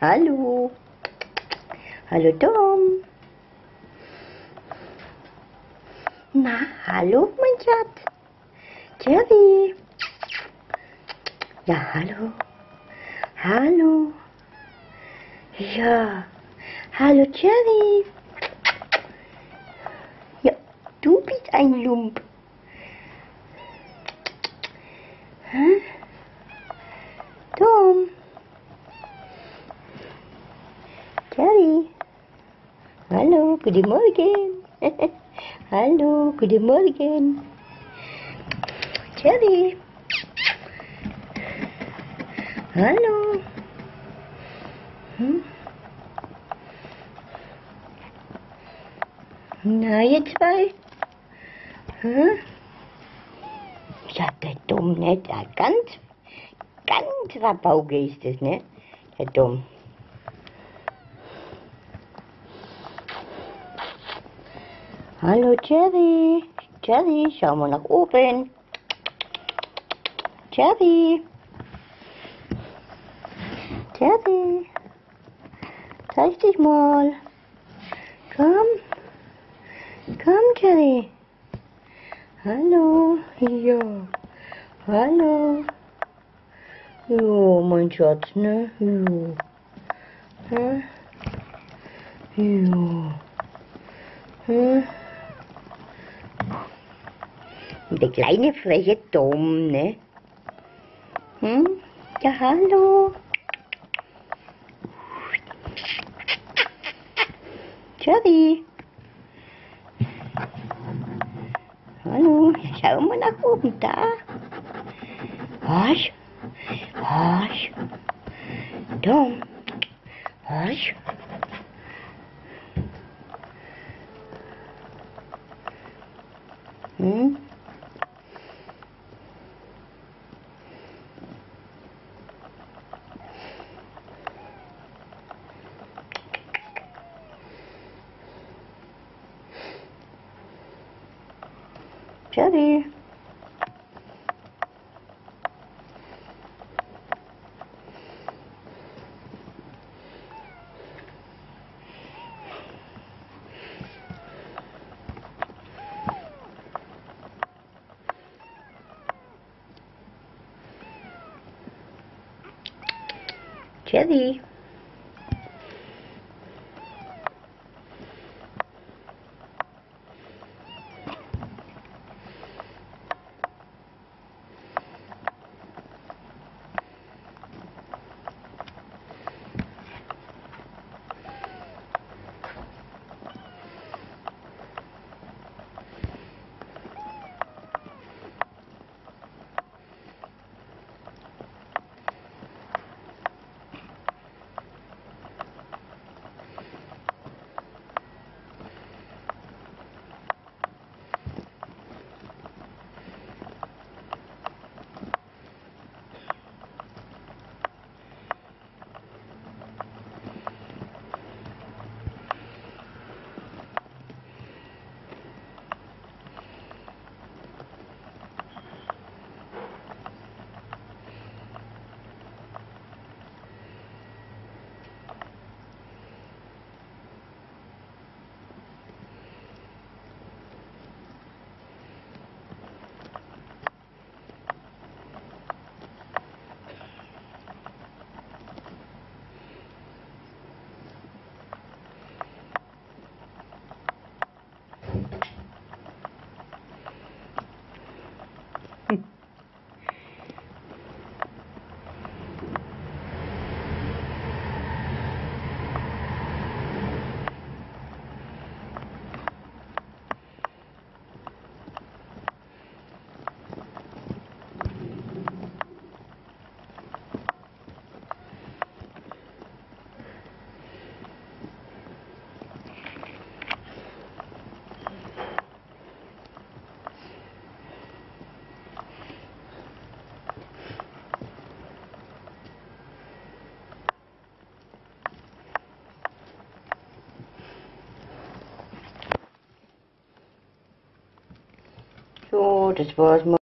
Hallo. Hallo Tom. Na, hallo mein Schatz. Jerry. Ja, hallo. Hallo. Ja. Hallo Jerry. Ja, du bist ein Lump. Hä? Tom. Jerry. Hallo, guten Morgen. Hallo, guten Morgen. Jerry. Hallo. Hm? Na, ihr zwei? Hm? Ja, der Dumm, ne? Der ganz, ganz Rabauge ist es, ne? Der Dumm. Hallo Jerry. Jerry, schau mal nach oben. Jerry. Jerry. Zeig dich mal. Komm. Komm, Jerry. Hallo. Ja. Hallo. Jo, mein Schatz, ne? Jo. Hä? Jo. Hä? Der kleine freche Tom, ne? Hm? Ja, hallo. Jerry. Hallo, schau mal nach oben da. Husch. Husch. Tom. Husch. Hm? Jerry. Jerry. daughters was